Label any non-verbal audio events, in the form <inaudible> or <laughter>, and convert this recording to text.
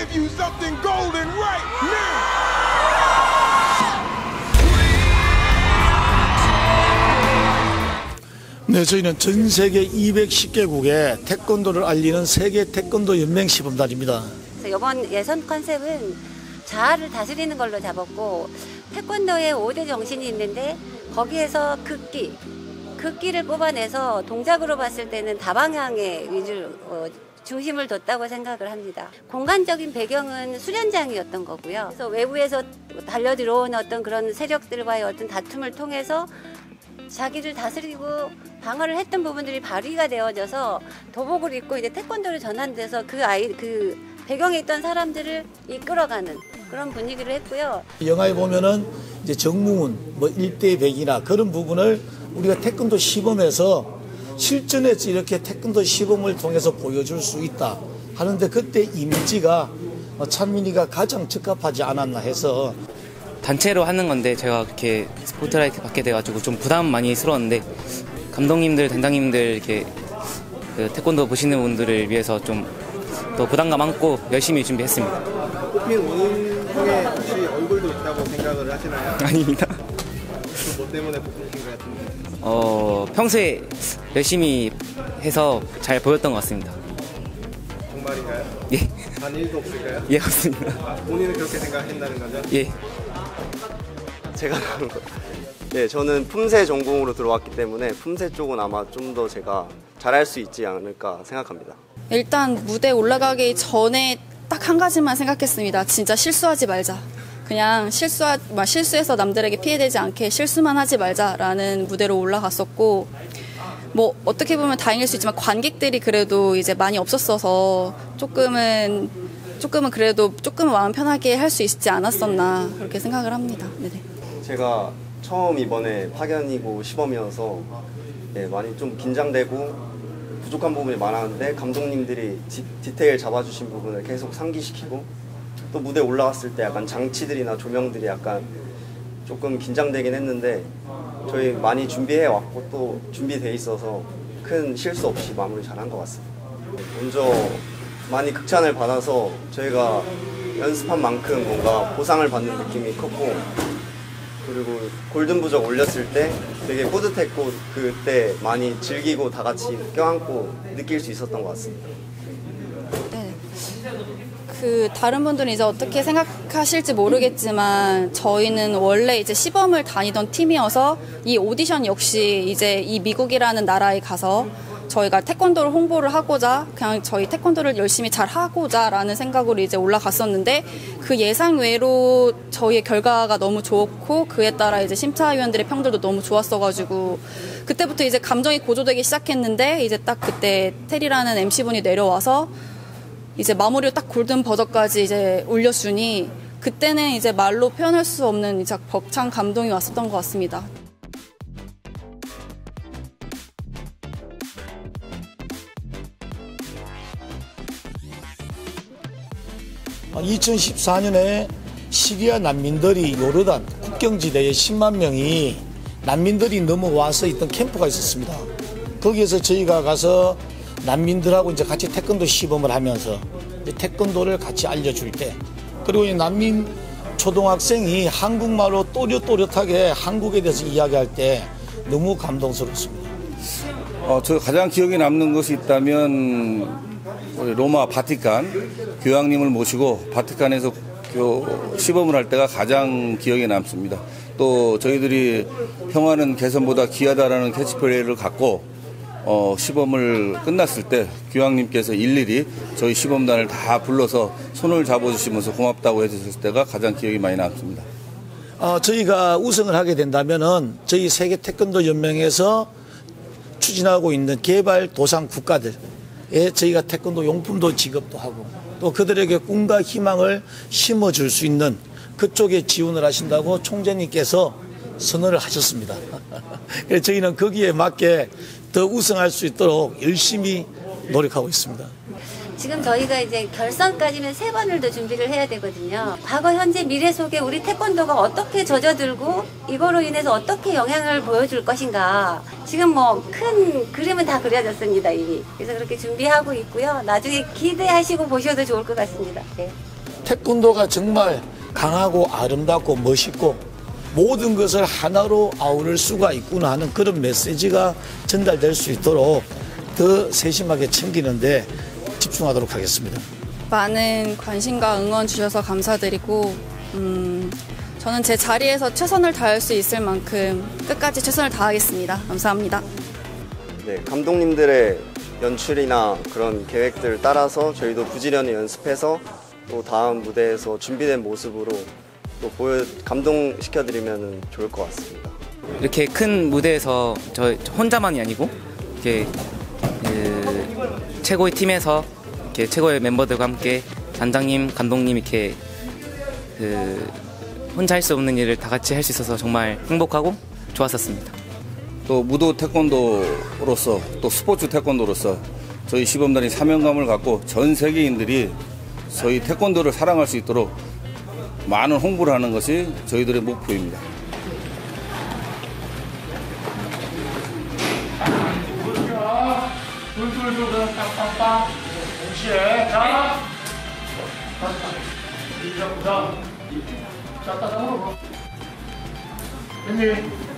give you something golden right now. 네, 저희는 전 세계 210개국에 태권도를 알리는 세계 태권도 연맹 시범단입니다. 이번 예선 컨셉은 자아를 다스리는 걸로 잡았고 태권도의 5대 정신이 있는데 거기에서 극기, 극기를 뽑아내서 동작으로 봤을 때는 다방향의 위주 어, 중심을 뒀다고 생각을 합니다. 공간적인 배경은 수련장이었던 거고요. 그래서 외부에서 달려 들어온 어떤 그런 세력들과의 어떤 다툼을 통해서 자기를 다스리고 방어를 했던 부분들이 발휘가 되어져서 도복을 입고 이제 태권도를 전환돼서 그 아이 그 배경에 있던 사람들을 이끌어가는 그런 분위기를 했고요. 영화에 보면은 이제 정무훈, 뭐 일대 백이나 그런 부분을 우리가 태권도 시범에서 실전에서 이렇게 태권도 시범을 통해서 보여줄 수 있다 하는데 그때 이미지가 어, 찬민이가 가장 적합하지 않았나 해서 단체로 하는 건데 제가 그렇게 스포트라이트 받게 돼가지고 좀 부담 많이 스러웠는데 감독님들, 단장님들 이렇게 그 태권도 보시는 분들을 위해서 좀 더 부담감 안고 열심히 준비했습니다. 뽑힌 원인 중에 혹시 얼굴도 있다고 생각을 하시나요? 아닙니다. 뭐 때문에 뽑히신 것 같은데 어, 평소에 열심히 해서 잘 보였던 것 같습니다. 정말인가요? 예, 단 1도 없을까요? 예, 맞습니다. 아, 본인은 그렇게 생각한다는 거죠? 예. 제가 나온 <laughs> 거. 네, 저는 품새 전공으로 들어왔기 때문에 품새 쪽은 아마 좀 더 제가 잘할 수 있지 않을까 생각합니다. 일단 무대 올라가기 전에 딱 한 가지만 생각했습니다. 진짜 실수하지 말자. 그냥 실수하, 막 실수해서 남들에게 피해되지 않게 실수만 하지 말자라는 무대로 올라갔었고, 뭐 어떻게 보면 다행일 수 있지만 관객들이 그래도 이제 많이 없었어서 조금은 조금은 그래도 조금은 마음 편하게 할 수 있지 않았었나 그렇게 생각을 합니다. 네네. 제가 처음 이번에 파견이고 시범이어서 네, 많이 좀 긴장되고 부족한 부분이 많았는데 감독님들이 디, 디테일 잡아주신 부분을 계속 상기시키고 또 무대 올라갔을 때 약간 장치들이나 조명들이 약간 조금 긴장되긴 했는데 저희 많이 준비해 왔고 또 준비돼 있어서 큰 실수 없이 마무리 잘 한 것 같습니다. 먼저 많이 극찬을 받아서 저희가 연습한 만큼 뭔가 보상을 받는 느낌이 컸고 그리고 골든 부적 올렸을 때 되게 뿌듯했고 그때 많이 즐기고 다 같이 껴안고 느낄 수 있었던 것 같습니다. 네. 그 다른 분들은 이제 어떻게 생각하실지 모르겠지만 저희는 원래 이제 시범을 다니던 팀이어서 이 오디션 역시 이제 이 미국이라는 나라에 가서 저희가 태권도를 홍보를 하고자 그냥 저희 태권도를 열심히 잘 하고자라는 생각으로 이제 올라갔었는데 그 예상 외로 저희의 결과가 너무 좋고 그에 따라 이제 심사위원들의 평들도 너무 좋았어가지고 그때부터 이제 감정이 고조되기 시작했는데 이제 딱 그때 테리라는 MC분이 내려와서 이제 마무리로 딱 골든 버저까지 이제 올려주니 그때는 이제 말로 표현할 수 없는 이제 벅찬 감동이 왔었던 것 같습니다. 2014년에 시리아 난민들이 요르단 국경지대에 10만 명이 난민들이 넘어와서 있던 캠프가 있었습니다. 거기에서 저희가 가서 난민들하고 이제 같이 태권도 시범을 하면서 태권도를 같이 알려줄 때 그리고 이 난민 초등학생이 한국말로 또렷또렷하게 한국에 대해서 이야기할 때 너무 감동스럽습니다. 어, 저 가장 기억에 남는 것이 있다면 우리 로마 바티칸 교황님을 모시고 바티칸에서 교, 시범을 할 때가 가장 기억에 남습니다. 또 저희들이 평화는 개선보다 귀하다라는 캐치프레이를 갖고 어, 시범을 끝났을 때 교황님께서 일일이 저희 시범단을 다 불러서 손을 잡아주시면서 고맙다고 해주셨을 때가 가장 기억이 많이 남습니다. 어, 저희가 우승을 하게 된다면은 저희 세계 태권도 연맹에서 추진하고 있는 개발 도상 국가들에 저희가 태권도 용품도 지급도 하고 또 그들에게 꿈과 희망을 심어줄 수 있는 그쪽에 지원을 하신다고 총재님께서 선언을 하셨습니다. <laughs> 그래서 저희는 거기에 맞게 더 우승할 수 있도록 열심히 노력하고 있습니다. 지금 저희가 이제 결선까지는 세 번을 더 준비를 해야 되거든요. 과거, 현재, 미래 속에 우리 태권도가 어떻게 젖어들고 이거로 인해서 어떻게 영향을 보여줄 것인가. 지금 뭐 큰 그림은 다 그려졌습니다, 이미. 그래서 그렇게 준비하고 있고요. 나중에 기대하시고 보셔도 좋을 것 같습니다. 네. 태권도가 정말 강하고 아름답고 멋있고 모든 것을 하나로 아우를 수가 있구나 하는 그런 메시지가 전달될 수 있도록 더 세심하게 챙기는데 집중하도록 하겠습니다. 많은 관심과 응원 주셔서 감사드리고 음, 저는 제 자리에서 최선을 다할 수 있을 만큼 끝까지 최선을 다하겠습니다. 감사합니다. 네, 감독님들의 연출이나 그런 계획들 따라서 저희도 부지런히 연습해서 또 다음 무대에서 준비된 모습으로 또 보여 감동시켜드리면 좋을 것 같습니다. 이렇게 큰 무대에서 저 혼자만이 아니고 이렇게 그 최고의 팀에서 이렇게 최고의 멤버들과 함께 단장님, 감독님 이렇게 그 혼자 할 수 없는 일을 다 같이 할 수 있어서 정말 행복하고 좋았었습니다. 또 무도 태권도로서 또 스포츠 태권도로서 저희 시범단이 사명감을 갖고 전 세계인들이 저희 태권도를 사랑할 수 있도록 많은 홍보를 하는 것이 저희들의 목표입니다. 돌돌돌돌 빵빵빵 동시에 자 이자 부상 짜따따 형님